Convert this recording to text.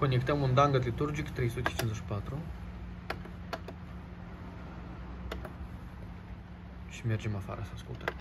Conectăm un dangat liturgic 354 și mergem afară să ascultăm.